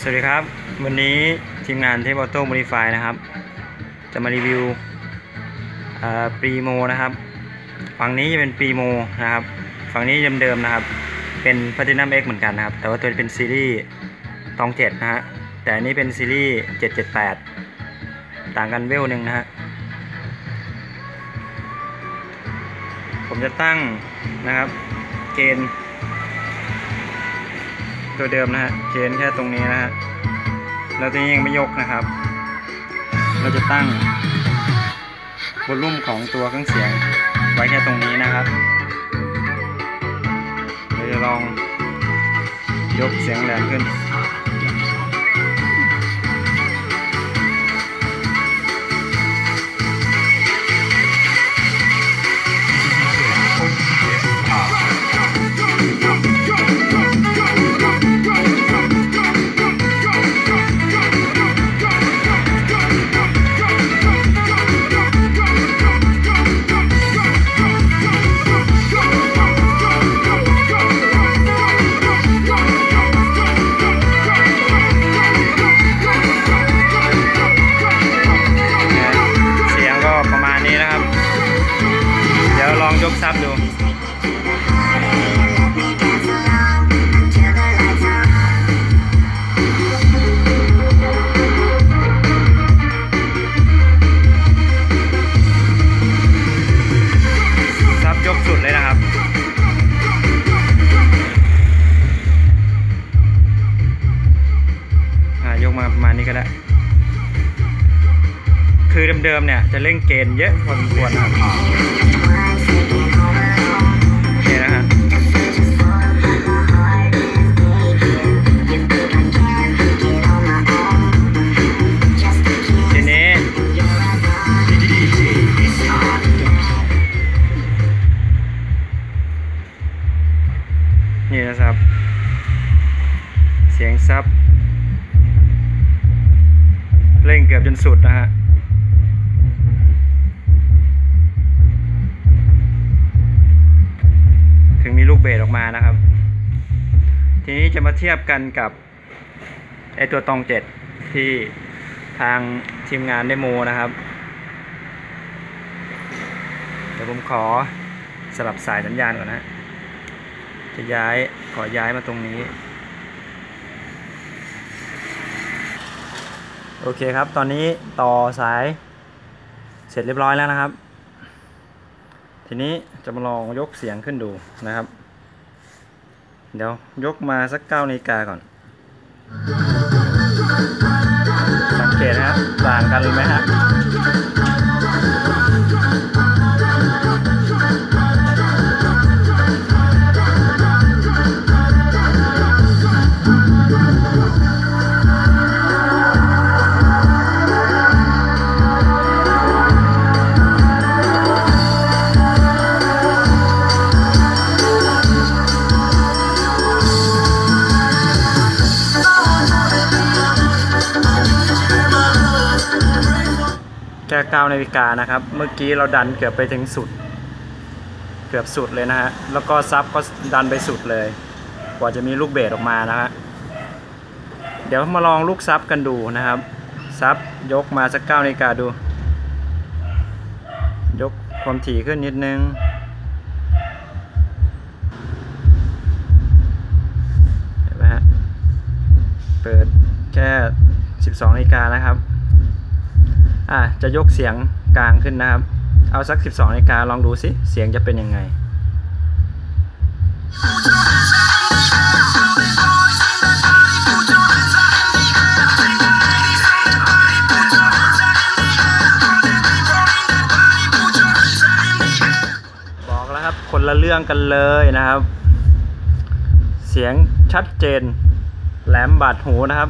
สวัสดีครับ วันนี้ทีมงานเทพออโต้โมดิฟายนะครับ จะมารีวิวปรีโมนะครับ ฝั่งนี้จะเป็นปรีโมนะครับ ฝั่งนี้เดิมๆนะครับ เป็น Platinum X เหมือนกันนะครับ แต่ว่าตัวนี้เป็นซีรีส์ตองเจ็ดนะฮะ แต่อันนี้เป็นซีรีส์เจ็ดเจ็ดแปดต่างกันเวลหนึ่งนะฮะ ผมจะตั้งนะครับ เกณฑ์ ตัวเดิมนะฮะเชนแค่ตรงนี้นะฮะเราจะยังไม่ยกนะครับ เราจะตั้งวอลลุ่มของตัวเครื่องเสียงไว้แค่ตรงนี้นะครับเราจะลองยกเสียงแหลมขึ้น ซับดูซับยกสุดเลยนะครับอ่ายกมาประมาณนี้ก็ได้ คือเดิมๆเนี่ยจะเล่นเกณฑ์เยอะพอสมควรนะครับ สียงซับเร่งเกือบจนสุดนะฮะถึงมีลูกเบสออกมานะครับ ทีนี้จะมาเทียบกันกับไอตัวตองเจ็ดที่ทางทีมงานได้โมนะครับ เดี๋ยวผมขอสลับสายสัญญาณก่อนนะ จะย้ายขอย้ายมาตรงนี้ โอเคครับ ตอนนี้ต่อสายเสร็จเรียบร้อยแล้วนะครับ ทีนี้จะมาลองยกเสียงขึ้นดูนะครับ เดี๋ยวยกมาสักเก้านาฬิกาก่อน สังเกตนะครับต่างกันไหมฮะ แค่เก้านาฬิกานะครับ เมื่อกี้เราดันเกือบไปถึงสุด เกือบสุดเลยนะฮะ แล้วก็ซับก็ดันไปสุดเลย กว่าจะมีลูกเบสออกมานะฮะ เดี๋ยวมาลองลูกซับกันดูนะครับ ซับยกมาสักเก้านาฬิกาดู ยกความถี่ขึ้นนิดนึงเห็นไหมฮะ เปิดแค่ 12นาฬิกานะครับ อะจะยกเสียงกลางขึ้นนะครับ เอาสัก 12นาฬิกาลองดูสิ เสียงจะเป็นยังไงบอกแล้วครับคนละเรื่องกันเลยนะครับ เสียงชัดเจน แหลมบาดหูนะครับ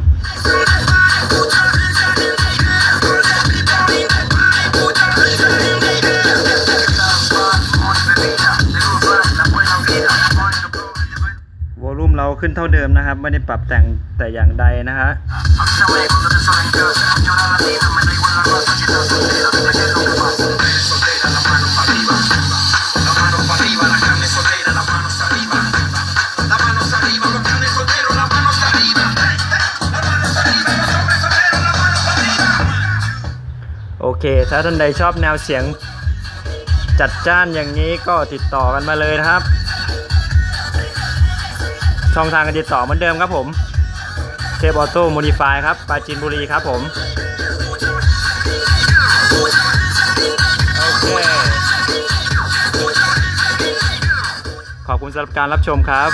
วอลลุ่มเราขึ้นเท่าเดิมนะครับ ไม่ได้ปรับแต่งแต่อย่างใดนะฮะ เค ถ้าท่านใดชอบแนวเสียงจัดจ้านอย่างนี้ก็ติดต่อกันมาเลยนะครับ ช่องทางการติดต่อเหมือนเดิมครับผมเทปออโต้โมดิฟายครับปราจีนบุรีครับผมโอเคขอบคุณสำหรับการรับชมครับ